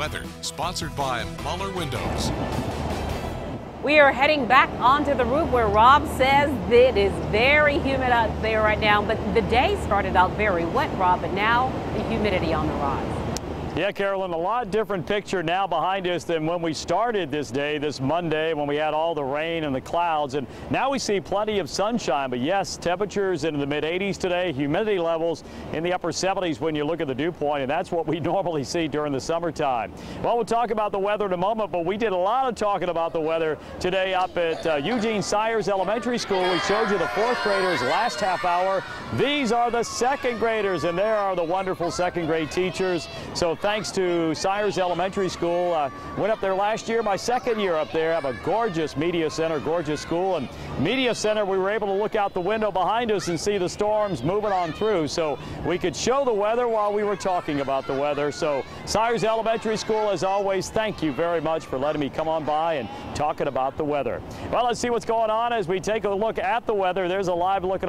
Weather, sponsored by Muller Windows. We are heading back onto the roof where Rob says it is very humid out there right now, but the day started out very wet, Rob, but now the humidity on the rise. Yeah, Carolyn, a lot different picture now behind us than when we started this day, this Monday, when we had all the rain and the clouds. And now we see plenty of sunshine. But yes, temperatures in the mid 80s today, humidity levels in the upper 70s when you look at the dew point, and that's what we normally see during the summertime. Well, we'll talk about the weather in a moment, but we did a lot of talking about the weather today up at uh, Eugene Sires Elementary School. We showed you the fourth graders last half hour. These are the second graders, and there are the wonderful second grade teachers. So thanks to Sires Elementary School. Uh, went up there last year, my second year up there. Have a gorgeous media center, gorgeous school. And media center, we were able to look out the window behind us and see the storms moving on through. So we could show the weather while we were talking about the weather. So Sires Elementary School, as always, thank you very much for letting me come on by and talking about the weather. Well, let's see what's going on as we take a look at the weather. There's a live look at our